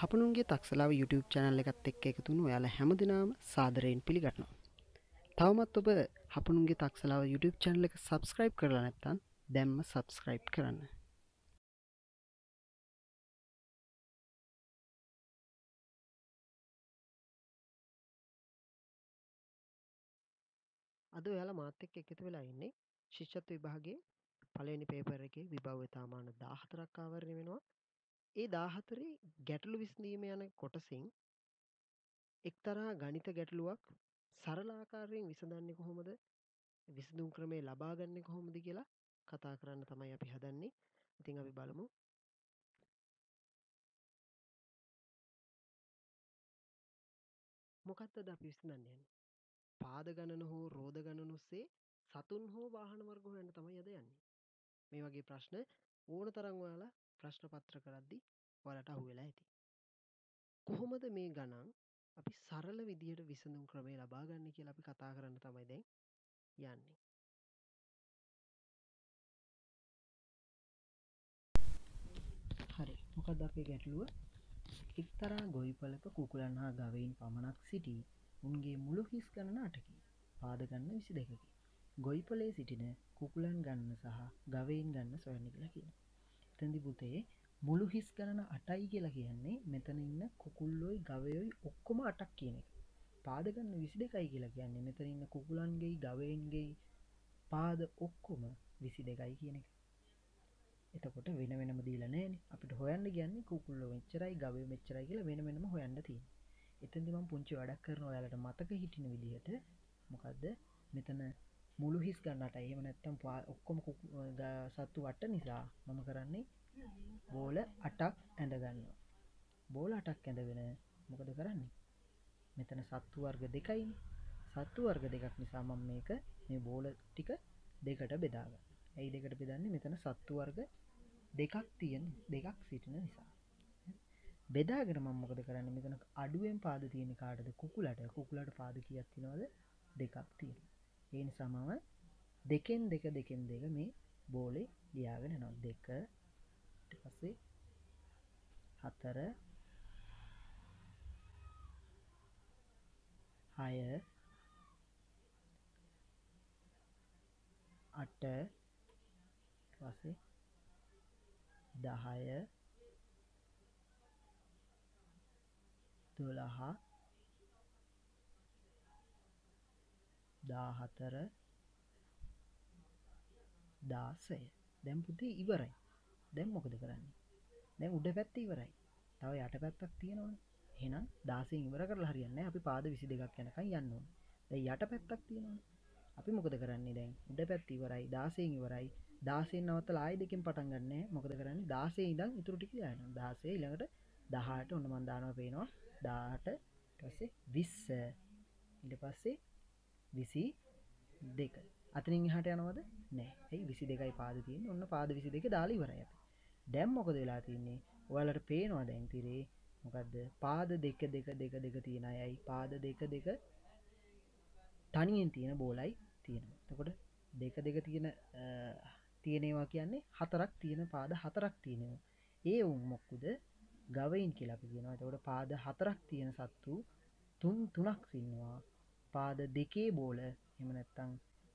හපනුන්ගේ තක්සලාව YouTube channel එකත් එක්ක එකතුුණු ඔයාල හැමදිනාම සාදරයෙන් පිළිගටනවා. තවමත් ඔබ හපනුන්ගේ තක්සලාව YouTube චැනල එක සබස්ක්‍රයිබ් කරලා නැත්තන් දැම්ම සබස්ක්‍රයිබ් කරන්න. අද ඔයාලා මාත් එක්ක එකතු වෙලා ඉන්නේ ශිෂ්‍යත්ව විභාගේ පළවෙනි පේපර් එකේ විභව තාමාන 14ක් ආවරණය වෙනවා. ඒ 14 ගැටලු විසඳීම යන කොටසින් එක්තරා ගණිත ගැටලුවක් සරල ආකාරයෙන් විසඳන්නේ කොහොමද? විසඳුම් ක්‍රමය ලබා ගන්නේ කොහොමද කියලා කතා කරන්න තමයි අපි හදන්නේ. ඉතින් අපි බලමු. මොකක්ද අපි විසඳන්න යන්නේ? පාද ගණන හෝ රෝධ ගණන ඔස්සේ සතුන් හෝ වාහන වර්ග හොයන්න තමයි අද යන්නේ. මේ වගේ ප්‍රශ්න ඕන තරම් ඔයාලා ප්‍රශ්න පත්‍ර කරද්දි ඔයාලට අහුවෙලා ඇති. කොහොමද මේ ගණන් අපි සරල විදිහට විසඳුම් ක්‍රමය ලබා ගන්න කියලා අපි කතා කරන්න තමයි දැන් යන්නේ. හරි මොකක්ද අපේ ගැටලුව එක්තරා ගොවිපලක කුකුලන් හා ගවයින් පමණක් සිටි උන්ගේ මුළු හිස් ගණන අටකි පාදගන්න විසි දෙකකි ගොයිපලේ සිටින කුකුලන් ගන්න සහ ගවයින් ගන්න සොයන්න කියලා කියන තැදි පුතේ මුළු හිස් ගණන අටයි කියලා කියන්නේ මෙතන ඉන්න කුකුල්ලොයි ගවයොයි ඔක්කොම අටක් කියන එක. පාදගන්න විසි දෙකයි කියලා කියන්නේ මෙතන ඉන්න කුකුලන්ගේ ගවයින්ගේ පාද ඔක්කොම විසි දෙකයි කියන එක. එතකොට වෙන වෙනම දීලනෑන අපිට හොයන්න ගන්න කුකුල්ල මෙච්චරයි ගව මෙච්චරයි කියලා වෙන වෙනම හොයන්න තිය එතන්දිම පුංචි වැඩක් කරන ඔයාලට මතක හිටින විදිහට මොකක්ද මෙතන මුළු හිස් ගන්නට. එහෙම නැත්තම් පා ඔක්කොම සත්තු වට නිසා මම කරන්නේ බෝල අටක් ඇඳගන්න බෝල අටක් ඇඳගෙන මොකද කරන්නේ? මෙතන සත්තු වර්ග දෙකයි සත්තු වර්ග දෙකක් නිසා මම මේක මේ බෝල ටික දෙකට බෙදාගන්න ඇයි දෙකට බෙදන්නේ? මෙතන සත්තු වර්ග දෙකක් තියෙන දෙකක් සිටින නිසා. බෙදාගෙන මම්මකද කරන්න? මෙතන අඩුවෙන් පාද තියෙන කාටද? කුකුලට. කුකුලට පාද කියත් තිනවද දෙකක් තියෙන ඒ නිසාමම දෙකෙන් දෙක දෙකෙන් දෙක මේ බෝලේ ලියාගෙන නො දෙක පස්සේ හතර හය අට පස්සේ දහය දොළහා දාහතර දාසය. දැම් පුතේ ඉවරයි. දැම් මොකද කරන්නේ? දැම් උඩ පැත්ත ඉවරයි. තව යට පැත්තක් තියෙනවා හෙනම් දාසින් ඉවර කර හරියන්න අපි පාද විසි දෙකක් යනකයි යන්න යට පැත්තක් තියෙනවා අපි මොකද කරන්නේ දැන්? උඩ පැත්ති ඉවරයි දාසයෙන් ඉවරයි. දාසේ නවත ලායි දෙකින් පටන් ගන්න මොකද කරන්න? දාසේ ඉදම් ඉතුරටික යන දාසේ ඉළඟට දහට ඔන්න මන්දානව පේනවා. දාට පස්සේ විස්ස. ඉට පස්සේ විසි දෙක. අතනින් හට යනවද? නෑ. ඇයි? විසි දෙකයි පාද තියෙන් ඔන්න පාද විසි දෙක දාලි වරය දැම් මොකද වෙලා තින්නේ ඔයාලට පේනවා දැන් තිරේ. මොකක්ද පාද දෙක දෙක දෙක දෙක තියෙන අයයි පාද දෙක දෙක තනියෙන් තියෙන බෝලයි තියෙනවා. තකොට දෙක දෙක තියෙන තියෙනවා කියන්නේ හතරක් තියෙන පාද හතරක් තියෙනවා ඒ උන් මොක්කුද? ගවයින් කියලා අපි කියනවා. එතකොට පාද හතරක් තියෙන සත්තු තුන් තුනක් සින්නවා පාද දෙකේ බෝල එහෙම නැත්තම්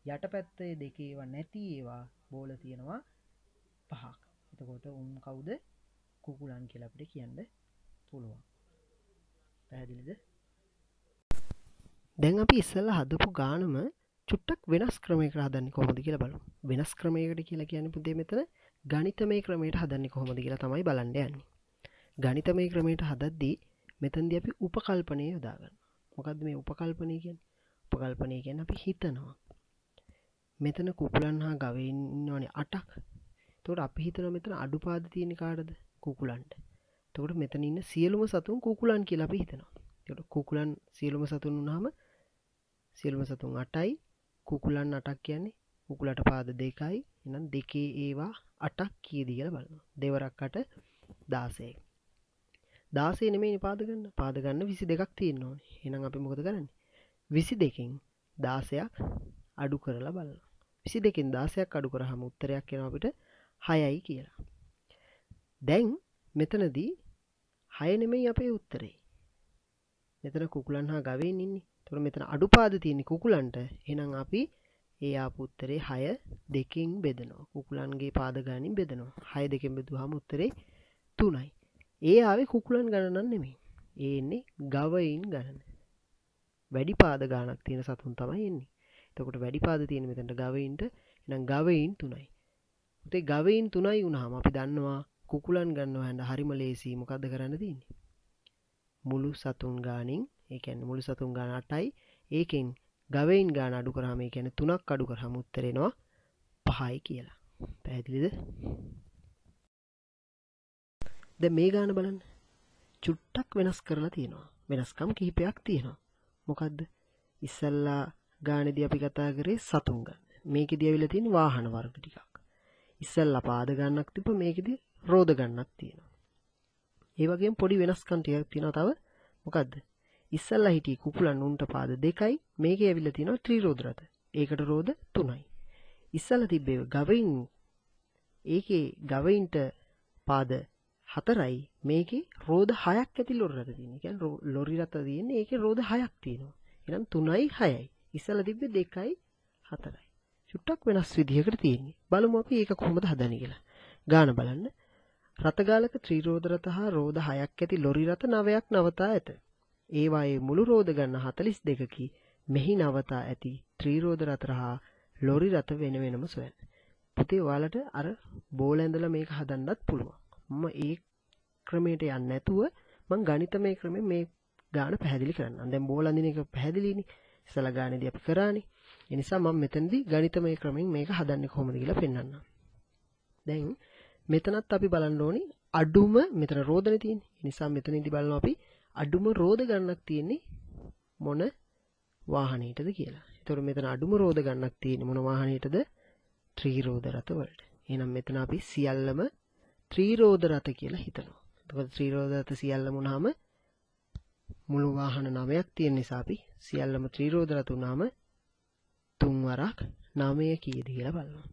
යටපැත්තේ දෙකේවා නැති ඒවා බෝල තියෙනවා පහක්. එතකොට උන් කවුද? කුකුලන් කියලා අපිට කියන්න පුළුවන්. පැහැදිලිද? දැන් අපි ඉස්සල්ලා හදපු ගානම චුට්ටක් වෙනස් ක්‍රමයකට හදන්නේ කොහොමද කියලා බලමු. වෙනස් ක්‍රමයකට කියලා කියන්නේ පුතේ මෙතන ගණිතමය ක්‍රමයට හදන්නේ කොහොමද කියලා තමයි බලන්න යන්නේ. ගනිතමය ක්‍රමයට හදද්දී මෙතන්දි අපි උපකල්පනය යොදාගන්න. මොකක්ද මේ උපකල්පනය කියෙන් උපකල්පනය ගැන අපි හිතනවා. මෙතන කුකුලන් හා ගවන්න වනේ අටක්. තොට අපි හිතන මෙතන අඩුපාද තියෙන කාඩද කුකුලන්ට. තොට මෙතන ඉන්න සියලුම සතුන් කුකුලන් කියලා අපි හිතනවා. ට කුකුලන් සියලුම සතුන් වහම සියලුම සතුන් අටයි. කුකුලන් අටක් කියන්නේ කුකුලට පාද දෙකයි. එනම් දෙකේ ඒවා අටක් කියදී කියල බලන්න දෙවරක්කට දාසය දාසේ නෙමේ පාදගන්න පාදගන්න විසි දෙකක් තියෙන්නවා එනම් අපි මොකද කරන්න? විසි දෙකින් දාසයක් අඩු කරලා බල විසි දෙකින් දාසයක් අඩු කරහම උත්තරයක් කෙන අපිට හයයි කියලා. දැන් මෙතනදී හය නෙමෙයි අපේ උත්තරේ. මෙතන කුකුලන් හා ගවෙන් ඉන්නේ. තොර මෙතන අඩුපාද තියෙන කුකුලන්ට. එනම් අපි ඒ ආපුත්තරේ හය දෙකින් බෙදනවා. කුකුලන්ගේ පාදගානින් බෙදනවා. හය දෙකෙන් බෙදු හම උත්තරේ තුනයි. ඒ ආවේ කුකුලන් ගණනන් නෙමේ ඒන්නේ ගවයින් ගණන. වැඩි පාද ගානක් තියෙන සතුන් තමයි එන්නේ. තකොට වැඩි පාද තියෙන මෙතට ගවයින්ට එනම් ගවයින් තුනයි. උතේ ගවයින් තුනයි වුණහම අපි දන්නවා කුකුලන් ගන්න හැඩ හරිම ලේසි මොකක්ද කරන්න තින්නේ මුළු සතුන් ගානින් ඒකැන මුළු සතුන් ගාන අටයි ඒකෙන් ගවයින් ගාන අඩු කරහම ගැන තුනක් අඩු කර හමුත්තරෙනවා පහයි කියලා. පැදිලිද ද මේ ගාන බලන්න. චුට්ටක් වෙනස් කරලා තියෙනවා. වෙනස්කම් කිහිපයක් තියෙනවා. මොකක්ද ඉස්සල්ලා ගානද අපි කතා කරේ සතුන් ගන්න. මේක දියවිල තියෙන වාහන වර්ග ටිකක්. ඉස්සල්ල පාද ගන්නක් තිබ මේකෙද රෝධ ගන්නක් තියෙනවා. ඒ වගේ පොඩි වෙනස්කන්ටයක් තියෙන තව. මොකක්ද ඉස්සල්ල හිටිය කුකුලන් උන්ට පාද දෙකයි. මේක ඇවිල්ල තියෙනවා ත්‍රීරෝධරත ඒකට රෝධ තුනයි. ඉස්සල්ල තිබ්බේ ගවයින්. ඒකේ ගවයින්ට පාද හතරයි. මේකේ රෝධ හයක් ඇති ලොරට තියෙන ලොරි රත තියෙන ඒක රෝධ හයක් තියෙනවා. එනම් තුනයි හයයි. ඉස්සල තිබ්බ දෙකයි හතරයි. චුට්ටක් වෙනස් විදිහකට තියෙන්නේ. බලමු අපි ඒක කොහොමද හදන්නේ කියලා. ගාන බලන්න. රතගාලක ත්‍රීරෝධ රත හා රෝධ හයක් ඇති ලොරි රත නවයක් නවතා ඇත. ඒවායේ මුළු රෝධ ගන්න හතලිස් දෙකකි මෙහි නවතා ඇති ත්‍රීරෝධ රතර හා ලොරි රත වෙන වෙනම සොයන් පුතේ ඔයාලට අර බෝල ඇඳලා මේක හදන්නත් පුළුවන්. මම ඒ ක්‍රමයට යන්න නැතුව මං ගනිතමය ක්‍රමේ මේ ගාන පැහැදිලි කරන්න දැන් බෝල අඳින එක පැහැදිලිනේ. ඉස්සලා ගානේදී අපි කරානේ. ඒ නිසා මම මෙතනදී ගණිතමය ක්‍රමෙන් මේක හදන්නේ කොහොමද කියලා පෙන්වන්නම් දැන් මෙතනත් අපි බලන්න ඕනි අඩුම මෙතන රෝධන තියෙන්නේ. ඒ නිසා මෙතනදී බලනවා අපි අඩුම රෝධ ගන්නක් තියෙන්නේ මොන වාහනයටද කියලා. එතකොට මෙතන අඩුම රෝධ ගන්නක් තියෙන්නේ මොන වාහනයටද? ත්‍රිරෝධ රථ වලට. එහෙනම් මෙතන අපි සියල්ලම ත්‍රීරෝධ රථ කියලා හිතනවා. එතකොට ත්‍රීරෝධ රථ සියල්ලම වුණාම මුළු වාහන නවයක් තියෙන නිසා අපි සියල්ලම ත්‍රීරෝධ රථ වුණාම තුන් වරක් 9 කීයද කියලා බලනවා.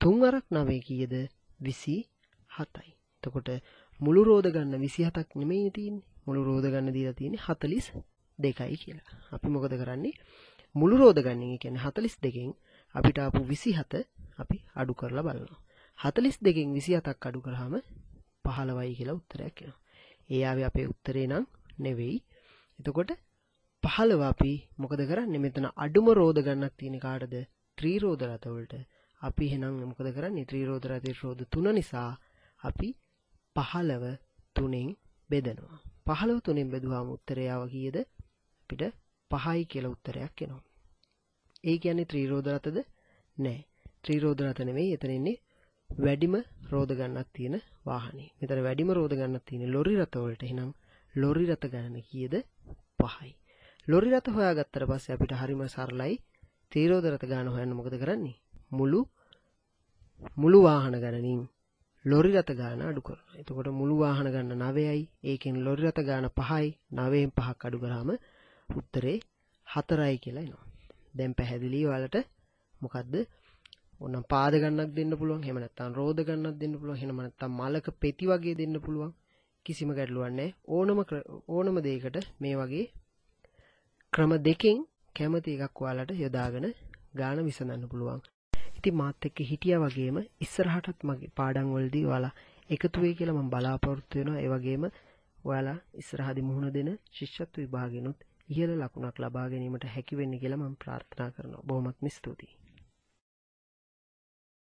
තුන් වරක් 9 කීයද 27යි. එතකොට මුළු රෝධ ගන්න 27ක් නෙමෙයි තියෙන්නේ. මුළු රෝධ ගන්න දීලා තියෙන්නේ 42යි කියලා. අපි මොකද කරන්නේ? මුළු රෝධ ගන්න කියන්නේ 42කින් අපිට ආපු 27 අපි අඩු කරලා බලනවා. හතලිස් දෙකින් විසි අතක් අඩු කරහම පහළවයි කියලා උත්තරයක් එනවා. ඒ ආවේ අපේ උත්තරේ නම් නෙවෙයි. එතකොට පහළව අපි මොකද කරන්නේ මෙතන අඩුම රෝධ ගන්නක් තියෙන කාටද ත්‍රීරෝධ රථවලට අපි එහෙනම් මොකද කරන්නේ ත්‍රීරෝධ රථයේ රෝධ තුන නිසා අපි පහළව තුනෙන් බෙදනවා. පහළව තුනෙන් බෙදුවාම උත්තරය ආව කීයද? අපිට පහයි කියලා උත්තරයක් එනවා. ඒ කියන්නේ ත්‍රීරෝධ රථද? නෑ. ත්‍රීරෝධ රථ නෙවෙයි එතන ඉන්නේ වැඩිම රෝධ ගන්නක් තියෙන වාහනේ. මෙතන වැඩිම රෝධ ගන්නක් තියෙන ලොරි රථ වලට. එහෙනම් ලොරි රථ ගණන කීයද? 5යි. ලොරි රථ හොයාගත්තට පස්සේ අපිට හරිම සරලයි තීරෝධ රථ ගාන හොයන්න මොකද කරන්නේ? මුළු මුළු වාහන ගණනින් ලොරි රථ ගාන අඩු කරනවා. එතකොට මුළු වාහන ගන්න 9යි. ඒකෙන් ලොරි රථ ගාන 5යි. 9න් 5ක් අඩු කරාම උත්තරේ 4යි කියලා එනවා. දැන් පැහැදිලි ඔයාලට මොකද්ද ඕනම් පාද ගන්නක් දෙන්න පුළුවන් එහෙම නැත්නම් රෝද ගන්නක් දෙන්න පුළුවන් එහෙම නැත්නම් මලක පෙති වගේ දෙන්න පුළුවන්. කිසිම ගැටලුවක් නැහැ. ඕනම ඕනම දෙයකට මේ වගේ ක්‍රම දෙකෙන් කැමති එකක් ඔයාලට යොදාගෙන ගාන විසඳන්න පුළුවන්. ඉතින් මාත් එක්ක හිටියා වගේම ඉස්සරහටත් මගේ පාඩම් වලදී ඔයාලා එකතු වෙයි කියලා මම බලාපොරොත්තු වෙනවා. ඒ වගේම ඔයාලා ඉස්සරහදී මුහුණ දෙන ශිෂ්‍යත්ව විභාගෙනුත් ඉහළ ලකුණක් ලබා ගැනීමට හැකි වෙන්න කියලා මම ප්‍රාර්ථනා කරනවා. බොහොමත්ම ස්තුතියි.